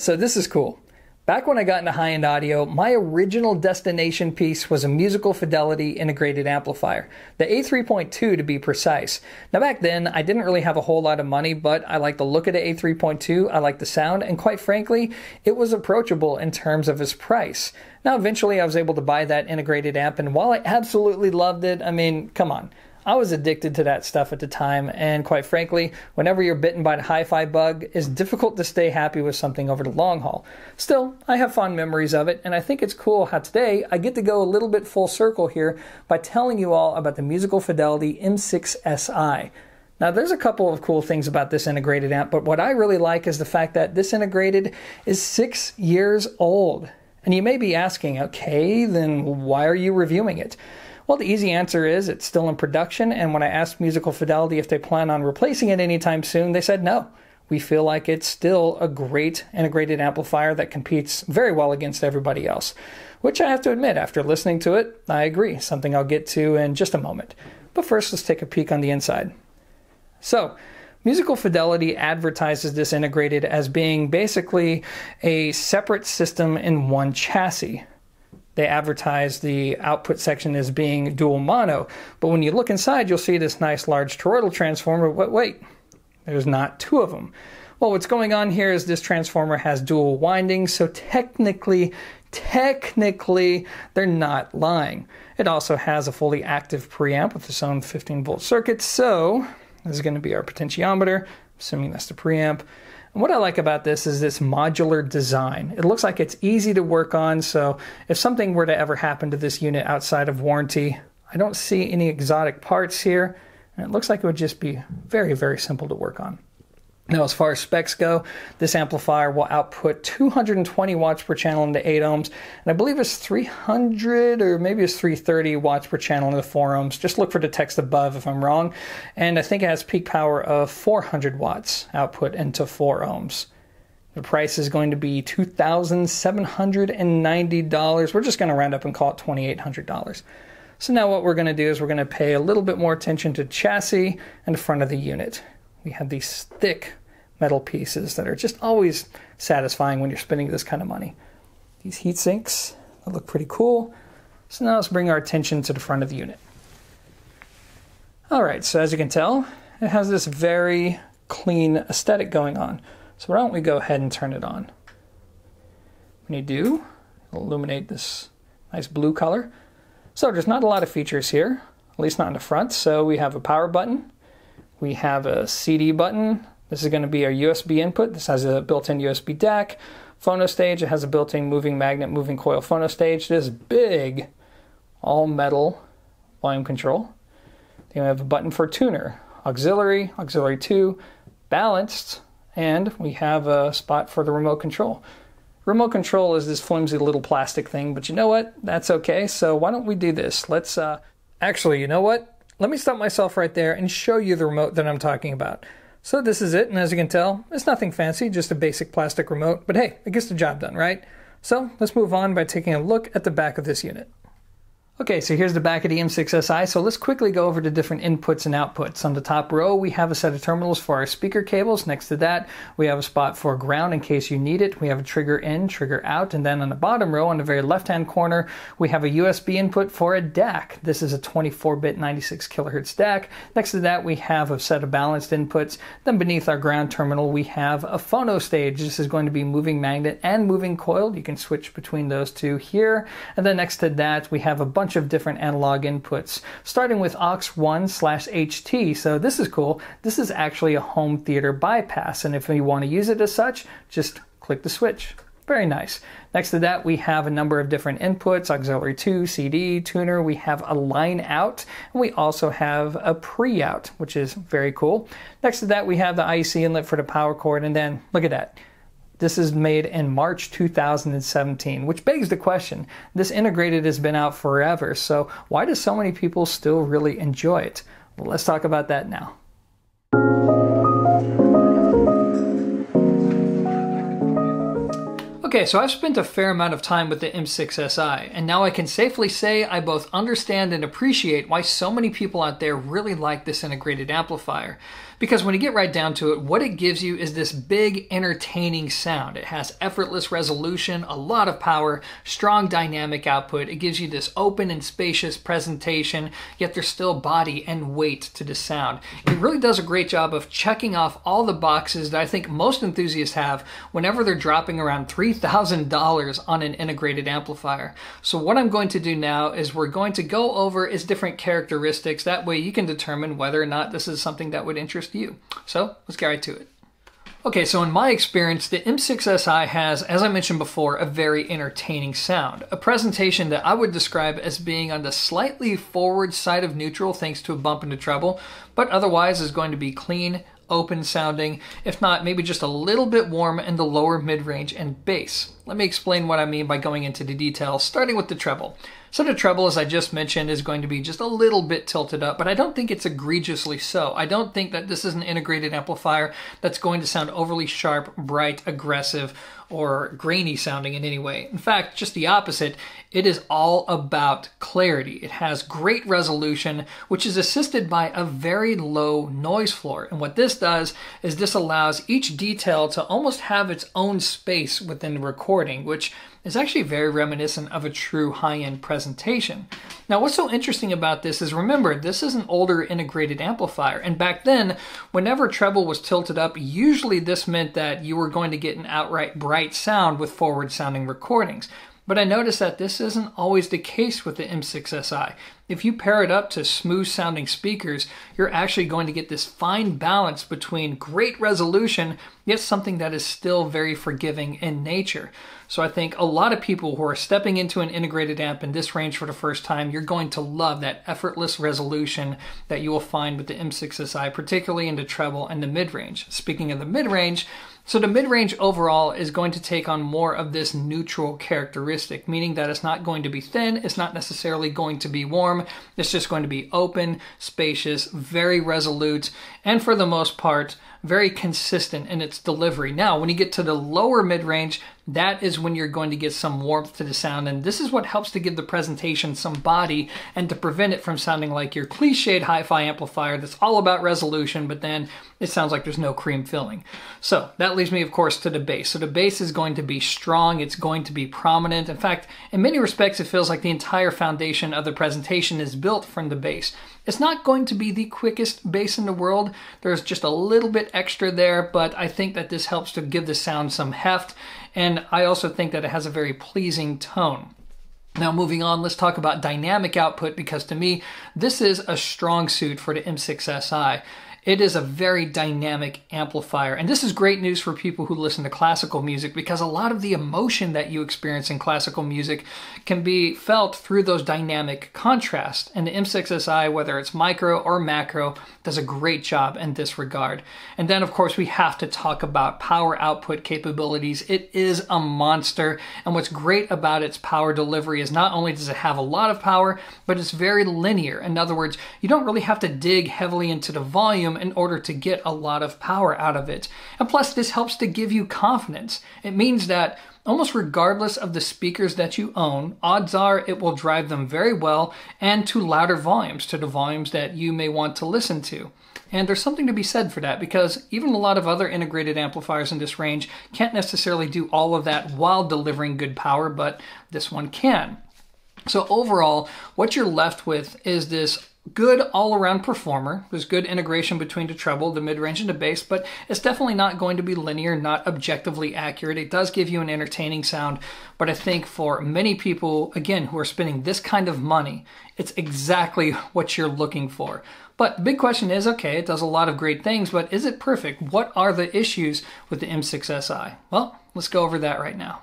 So this is cool. Back when I got into high end audio, my original destination piece was a musical fidelity integrated amplifier, the A3.2 to be precise. Now, back then, I didn't really have a whole lot of money, but I liked the look of the A3.2, I liked the sound, and quite frankly, it was approachable in terms of its price. Now, eventually, I was able to buy that integrated amp, and while I absolutely loved it, I mean, come on. I was addicted to that stuff at the time, and quite frankly, whenever you're bitten by the hi fi bug, it's difficult to stay happy with something over the long haul. Still, I have fond memories of it, and I think it's cool how today I get to go a little bit full circle here by telling you all about the Musical Fidelity M6SI. Now, there's a couple of cool things about this integrated amp, but what I really like is the fact that this integrated is six years old. And you may be asking, okay, then why are you reviewing it? Well, the easy answer is it's still in production, and when I asked Musical Fidelity if they plan on replacing it anytime soon, they said no. We feel like it's still a great integrated amplifier that competes very well against everybody else. Which I have to admit, after listening to it, I agree, something I'll get to in just a moment. But first, let's take a peek on the inside. So, Musical Fidelity advertises this integrated as being basically a separate system in one chassis they advertise the output section as being dual mono. But when you look inside, you'll see this nice large toroidal transformer. But wait, there's not two of them. Well, what's going on here is this transformer has dual windings, so technically, technically, they're not lying. It also has a fully active preamp with its own 15 volt circuit, so this is going to be our potentiometer, assuming that's the preamp. And what I like about this is this modular design. It looks like it's easy to work on, so if something were to ever happen to this unit outside of warranty, I don't see any exotic parts here, and it looks like it would just be very, very simple to work on. Now, as far as specs go, this amplifier will output 220 watts per channel into 8 ohms, and I believe it's 300 or maybe it's 330 watts per channel into 4 ohms. Just look for the text above if I'm wrong. And I think it has peak power of 400 watts output into 4 ohms. The price is going to be $2,790. We're just going to round up and call it $2,800. So now what we're going to do is we're going to pay a little bit more attention to chassis and front of the unit. We have these thick metal pieces that are just always satisfying when you're spending this kind of money. These heat sinks look pretty cool. So now let's bring our attention to the front of the unit. All right, so as you can tell, it has this very clean aesthetic going on. So why don't we go ahead and turn it on? When you do, illuminate this nice blue color. So there's not a lot of features here, at least not in the front. So we have a power button. We have a CD button, this is going to be our USB input. This has a built-in USB DAC. Phono stage, it has a built-in moving magnet, moving coil phono stage. This big, all metal volume control. Then we have a button for tuner, auxiliary, auxiliary 2, balanced, and we have a spot for the remote control. Remote control is this flimsy little plastic thing, but you know what? That's okay. So why don't we do this? Let's uh actually, you know what? Let me stop myself right there and show you the remote that I'm talking about. So this is it, and as you can tell, it's nothing fancy, just a basic plastic remote, but hey, it gets the job done, right? So let's move on by taking a look at the back of this unit. Okay, so here's the back of the M6SI. So let's quickly go over the different inputs and outputs. On the top row, we have a set of terminals for our speaker cables. Next to that, we have a spot for ground in case you need it. We have a trigger in, trigger out. And then on the bottom row, on the very left-hand corner, we have a USB input for a DAC. This is a 24-bit 96 kilohertz DAC. Next to that, we have a set of balanced inputs. Then beneath our ground terminal, we have a phono stage. This is going to be moving magnet and moving coil. You can switch between those two here. And then next to that, we have a bunch bunch of different analog inputs, starting with aux1 slash HT. So this is cool. This is actually a home theater bypass, and if you want to use it as such, just click the switch. Very nice. Next to that, we have a number of different inputs, auxiliary 2, CD, tuner. We have a line out, and we also have a pre-out, which is very cool. Next to that, we have the IEC inlet for the power cord, and then look at that. This is made in March 2017, which begs the question this integrated has been out forever, so why do so many people still really enjoy it? Well, let's talk about that now. Okay, so I've spent a fair amount of time with the M6SI, and now I can safely say I both understand and appreciate why so many people out there really like this integrated amplifier. Because when you get right down to it, what it gives you is this big, entertaining sound. It has effortless resolution, a lot of power, strong dynamic output. It gives you this open and spacious presentation, yet there's still body and weight to the sound. It really does a great job of checking off all the boxes that I think most enthusiasts have whenever they're dropping around $3,000 on an integrated amplifier. So what I'm going to do now is we're going to go over its different characteristics. That way you can determine whether or not this is something that would interest you. So let's get right to it. Okay, so in my experience, the M6SI has, as I mentioned before, a very entertaining sound. A presentation that I would describe as being on the slightly forward side of neutral thanks to a bump into treble, but otherwise is going to be clean, open sounding, if not maybe just a little bit warm in the lower mid-range and bass. Let me explain what I mean by going into the details, starting with the treble. So the treble, as I just mentioned, is going to be just a little bit tilted up, but I don't think it's egregiously so. I don't think that this is an integrated amplifier that's going to sound overly sharp, bright, aggressive, or grainy sounding in any way. In fact, just the opposite. It is all about clarity. It has great resolution, which is assisted by a very low noise floor. And what this does is this allows each detail to almost have its own space within the recording, which is actually very reminiscent of a true high-end presentation. Now what's so interesting about this is remember, this is an older integrated amplifier, and back then, whenever treble was tilted up, usually this meant that you were going to get an outright bright sound with forward-sounding recordings. But I noticed that this isn't always the case with the M6SI. If you pair it up to smooth sounding speakers, you're actually going to get this fine balance between great resolution, yet something that is still very forgiving in nature. So I think a lot of people who are stepping into an integrated amp in this range for the first time, you're going to love that effortless resolution that you will find with the M6SI, particularly in the treble and the mid-range. Speaking of the mid-range, so the mid-range overall is going to take on more of this neutral characteristic, meaning that it's not going to be thin, it's not necessarily going to be warm, it's just going to be open, spacious, very resolute, and for the most part, very consistent in its delivery. Now, when you get to the lower mid-range, that is when you're going to get some warmth to the sound. And this is what helps to give the presentation some body and to prevent it from sounding like your cliched hi-fi amplifier that's all about resolution, but then it sounds like there's no cream filling. So that leads me, of course, to the bass. So the bass is going to be strong. It's going to be prominent. In fact, in many respects, it feels like the entire foundation of the presentation is built from the bass. It's not going to be the quickest bass in the world. There's just a little bit extra there, but I think that this helps to give the sound some heft. And I also think that it has a very pleasing tone. Now moving on, let's talk about dynamic output because to me, this is a strong suit for the M6SI. It is a very dynamic amplifier. And this is great news for people who listen to classical music because a lot of the emotion that you experience in classical music can be felt through those dynamic contrasts. And the M6SI, whether it's micro or macro, does a great job in this regard. And then, of course, we have to talk about power output capabilities. It is a monster. And what's great about its power delivery is not only does it have a lot of power, but it's very linear. In other words, you don't really have to dig heavily into the volume in order to get a lot of power out of it. And plus, this helps to give you confidence. It means that almost regardless of the speakers that you own, odds are it will drive them very well and to louder volumes, to the volumes that you may want to listen to. And there's something to be said for that because even a lot of other integrated amplifiers in this range can't necessarily do all of that while delivering good power, but this one can. So overall, what you're left with is this good all-around performer. There's good integration between the treble, the mid-range, and the bass, but it's definitely not going to be linear, not objectively accurate. It does give you an entertaining sound, but I think for many people, again, who are spending this kind of money, it's exactly what you're looking for. But the big question is, okay, it does a lot of great things, but is it perfect? What are the issues with the M6SI? Well, let's go over that right now.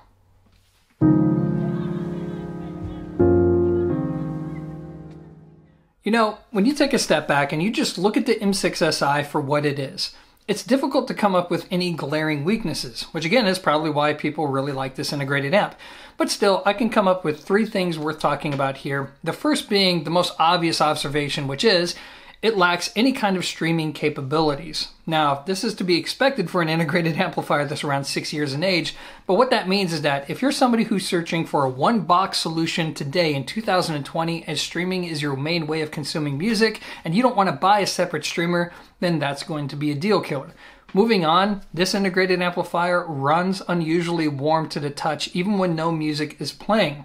You know, when you take a step back and you just look at the M6SI for what it is, it's difficult to come up with any glaring weaknesses, which again is probably why people really like this integrated amp. But still, I can come up with three things worth talking about here. The first being the most obvious observation, which is it lacks any kind of streaming capabilities. Now, this is to be expected for an integrated amplifier that's around six years in age, but what that means is that if you're somebody who's searching for a one box solution today in 2020 and streaming is your main way of consuming music and you don't want to buy a separate streamer, then that's going to be a deal killer. Moving on, this integrated amplifier runs unusually warm to the touch even when no music is playing.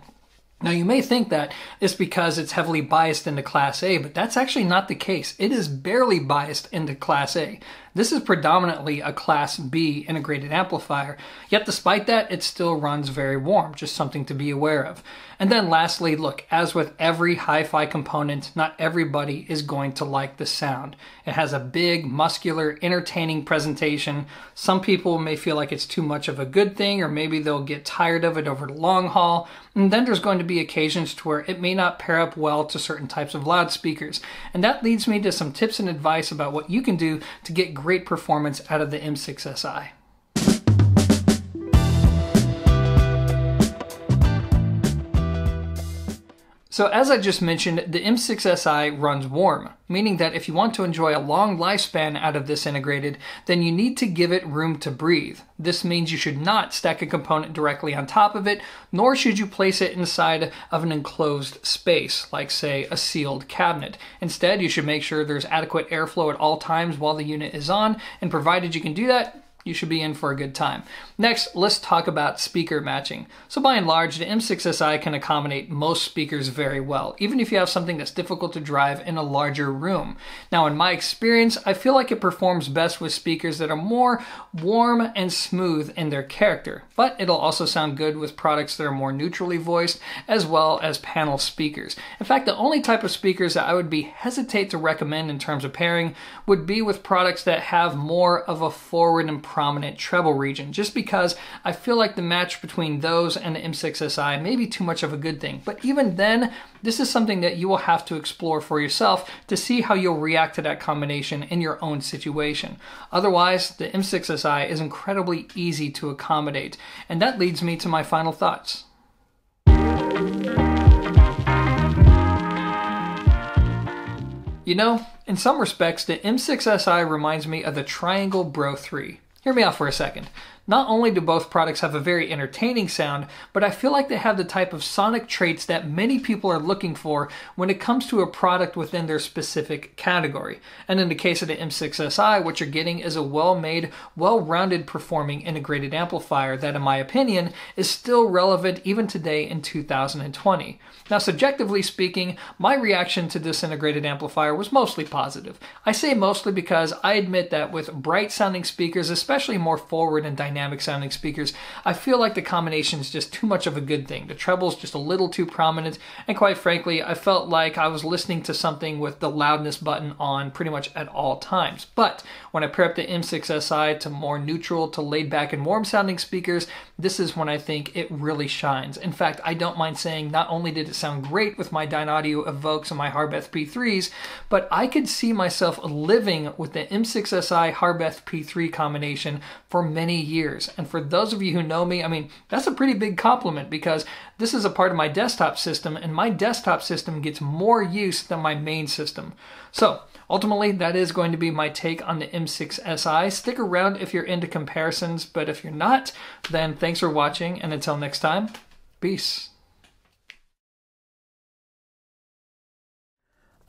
Now, you may think that it's because it's heavily biased into Class A, but that's actually not the case. It is barely biased into Class A. This is predominantly a Class B integrated amplifier, yet despite that, it still runs very warm, just something to be aware of. And then lastly, look, as with every hi-fi component, not everybody is going to like the sound. It has a big, muscular, entertaining presentation. Some people may feel like it's too much of a good thing, or maybe they'll get tired of it over the long haul. And then there's going to be occasions to where it may not pair up well to certain types of loudspeakers. And that leads me to some tips and advice about what you can do to get great performance out of the M6SI. So as I just mentioned, the M6SI runs warm, meaning that if you want to enjoy a long lifespan out of this integrated, then you need to give it room to breathe. This means you should not stack a component directly on top of it, nor should you place it inside of an enclosed space, like say a sealed cabinet. Instead, you should make sure there's adequate airflow at all times while the unit is on, and provided you can do that, you should be in for a good time. Next, let's talk about speaker matching. So by and large, the M6SI can accommodate most speakers very well, even if you have something that's difficult to drive in a larger room. Now, in my experience, I feel like it performs best with speakers that are more warm and smooth in their character, but it'll also sound good with products that are more neutrally voiced, as well as panel speakers. In fact, the only type of speakers that I would be hesitate to recommend in terms of pairing would be with products that have more of a forward and prominent treble region, just because I feel like the match between those and the M6SI may be too much of a good thing. But even then, this is something that you will have to explore for yourself to see how you'll react to that combination in your own situation. Otherwise, the M6SI is incredibly easy to accommodate. And that leads me to my final thoughts. You know, in some respects, the M6SI reminds me of the Triangle BR03. Hear me out for a second. Not only do both products have a very entertaining sound, but I feel like they have the type of sonic traits that many people are looking for when it comes to a product within their specific category. And in the case of the M6SI, what you're getting is a well-made, well-rounded performing integrated amplifier that, in my opinion, is still relevant even today in 2020. Now, subjectively speaking, my reaction to this integrated amplifier was mostly positive. I say mostly because I admit that with bright sounding speakers, especially more forward and dynamic dynamic sounding speakers. I feel like the combination is just too much of a good thing. The treble's just a little too prominent, and quite frankly, I felt like I was listening to something with the loudness button on pretty much at all times. But when I pair up the M6SI to more neutral to laid back and warm sounding speakers, this is when I think it really shines. In fact, I don't mind saying not only did it sound great with my Dynaudio Evokes and my Harbeth P3s, but I could see myself living with the M6SI Harbeth P3 combination for many years. And for those of you who know me, I mean, that's a pretty big compliment because this is a part of my desktop system and my desktop system gets more use than my main system. So ultimately, that is going to be my take on the M6SI. Stick around if you're into comparisons, but if you're not, then thanks for watching and until next time, peace.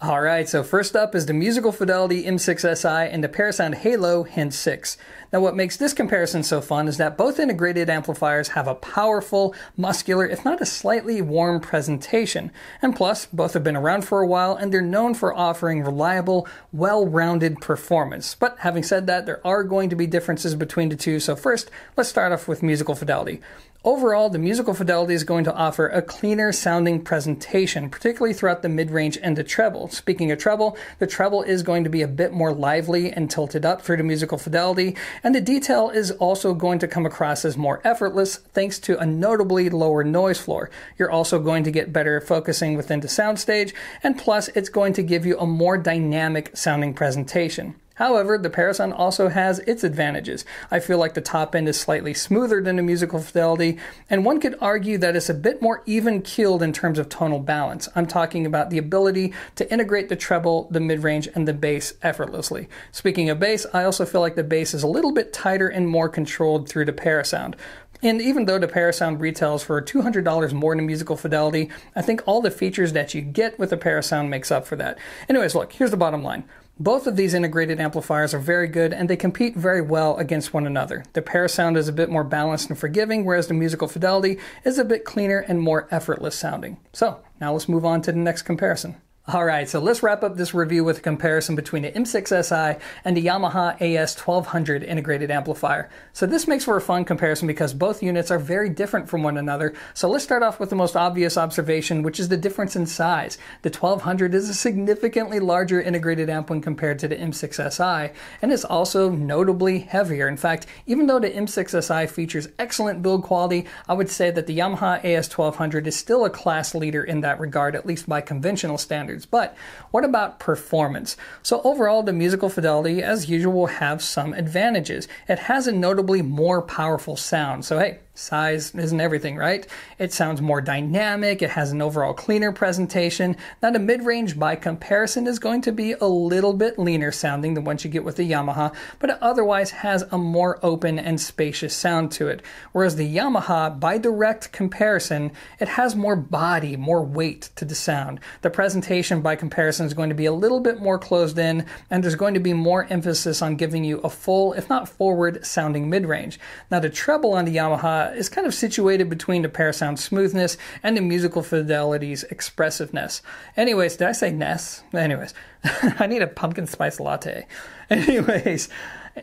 Alright, so first up is the Musical Fidelity M6SI and the Parasound Halo Hint 6. Now what makes this comparison so fun is that both integrated amplifiers have a powerful, muscular, if not a slightly warm presentation. And plus, both have been around for a while and they're known for offering reliable, well-rounded performance. But having said that, there are going to be differences between the two, so first, let's start off with Musical Fidelity. Overall, the musical fidelity is going to offer a cleaner sounding presentation, particularly throughout the mid-range and the treble. Speaking of treble, the treble is going to be a bit more lively and tilted up for the musical fidelity, and the detail is also going to come across as more effortless thanks to a notably lower noise floor. You're also going to get better focusing within the soundstage, and plus it's going to give you a more dynamic sounding presentation. However, the Parasound also has its advantages. I feel like the top end is slightly smoother than the musical fidelity, and one could argue that it's a bit more even keeled in terms of tonal balance. I'm talking about the ability to integrate the treble, the mid range, and the bass effortlessly. Speaking of bass, I also feel like the bass is a little bit tighter and more controlled through the Parasound. And even though the Parasound retails for $200 more than the musical fidelity, I think all the features that you get with the Parasound makes up for that. Anyways, look, here's the bottom line. Both of these integrated amplifiers are very good and they compete very well against one another. The Parasound is a bit more balanced and forgiving, whereas the musical fidelity is a bit cleaner and more effortless sounding. So, now let's move on to the next comparison. Alright, so let's wrap up this review with a comparison between the M6SI and the Yamaha AS1200 integrated amplifier. So this makes for a fun comparison because both units are very different from one another. So let's start off with the most obvious observation, which is the difference in size. The 1200 is a significantly larger integrated amp when compared to the M6SI, and it's also notably heavier. In fact, even though the M6SI features excellent build quality, I would say that the Yamaha AS1200 is still a class leader in that regard, at least by conventional standards standards. But what about performance? So overall, the musical fidelity, as usual, will have some advantages. It has a notably more powerful sound. So hey, Size isn't everything, right? It sounds more dynamic, it has an overall cleaner presentation. Now, the mid range by comparison is going to be a little bit leaner sounding than what you get with the Yamaha, but it otherwise has a more open and spacious sound to it. Whereas the Yamaha, by direct comparison, it has more body, more weight to the sound. The presentation by comparison is going to be a little bit more closed in, and there's going to be more emphasis on giving you a full, if not forward, sounding mid range. Now, the treble on the Yamaha uh, is kind of situated between the Parasound smoothness and the musical fidelity's expressiveness. Anyways, did I say Ness? Anyways, I need a pumpkin spice latte. Anyways,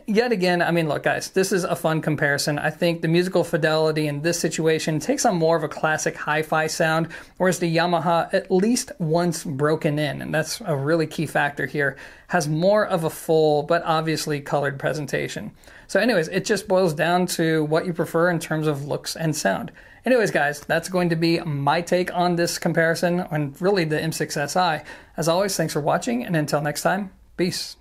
yet again, I mean, look, guys, this is a fun comparison. I think the musical fidelity in this situation takes on more of a classic hi fi sound, whereas the Yamaha, at least once broken in, and that's a really key factor here, has more of a full but obviously colored presentation. So, anyways, it just boils down to what you prefer in terms of looks and sound. Anyways, guys, that's going to be my take on this comparison and really the M6SI. As always, thanks for watching, and until next time, peace.